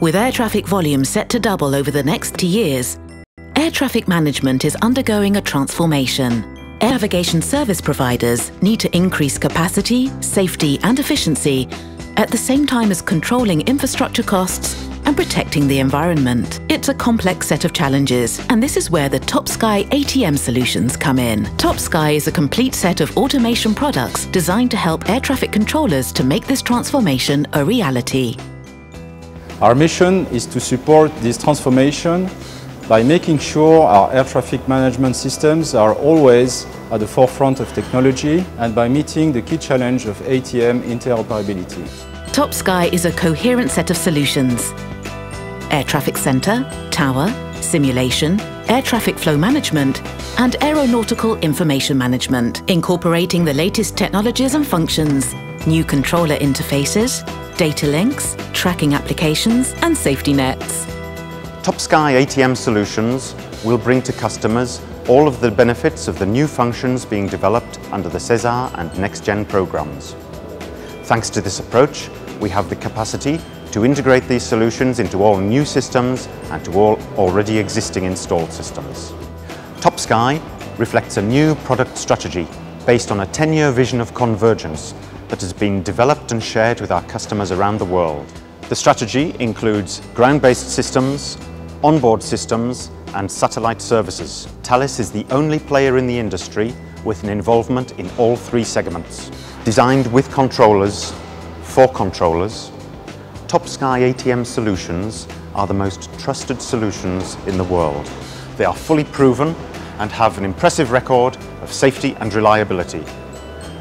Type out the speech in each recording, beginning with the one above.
With air traffic volume set to double over the next two years, air traffic management is undergoing a transformation. Air navigation service providers need to increase capacity, safety and efficiency at the same time as controlling infrastructure costs and protecting the environment. It's a complex set of challenges, and this is where the TopSky ATM solutions come in. TopSky is a complete set of automation products designed to help air traffic controllers to make this transformation a reality. Our mission is to support this transformation by making sure our air traffic management systems are always at the forefront of technology and by meeting the key challenge of ATM interoperability. TopSky is a coherent set of solutions. Air traffic center, tower, simulation, air traffic flow management, and aeronautical information management, incorporating the latest technologies and functions, new controller interfaces, data links, tracking applications, and safety nets. TopSky ATM solutions will bring to customers all of the benefits of the new functions being developed under the SESAR and NextGen programs. Thanks to this approach, we have the capacity to integrate these solutions into all new systems and to all already existing installed systems. TopSky reflects a new product strategy based on a 10-year vision of convergence that has been developed and shared with our customers around the world. The strategy includes ground-based systems, onboard systems and satellite services. Thales is the only player in the industry with an involvement in all three segments. Designed with controllers, for controllers, TopSky ATM solutions are the most trusted solutions in the world. They are fully proven and have an impressive record of safety and reliability.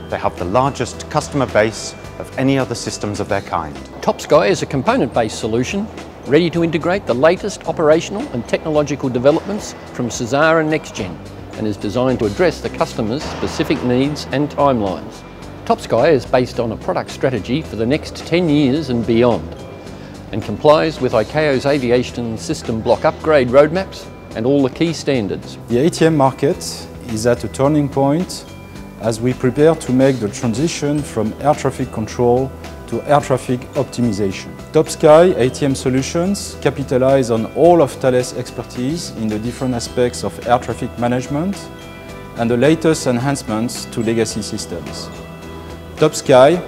They have the largest customer base of any other systems of their kind. TopSky is a component-based solution ready to integrate the latest operational and technological developments from SESAR and NextGen and is designed to address the customer's specific needs and timelines. TopSky is based on a product strategy for the next 10 years and beyond and complies with ICAO's aviation system block upgrade roadmaps and all the key standards. The ATM market is at a turning point as we prepare to make the transition from air traffic control to air traffic optimization. TopSky ATM solutions capitalize on all of Thales' expertise in the different aspects of air traffic management and the latest enhancements to legacy systems. TopSky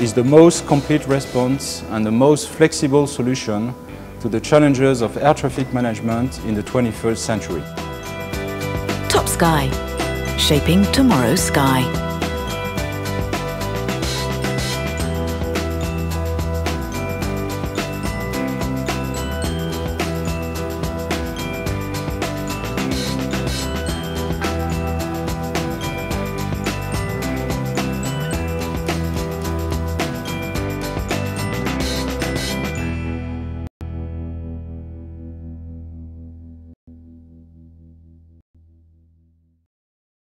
is the most complete response and the most flexible solution to the challenges of air traffic management in the 21st century. TopSky, shaping tomorrow's sky.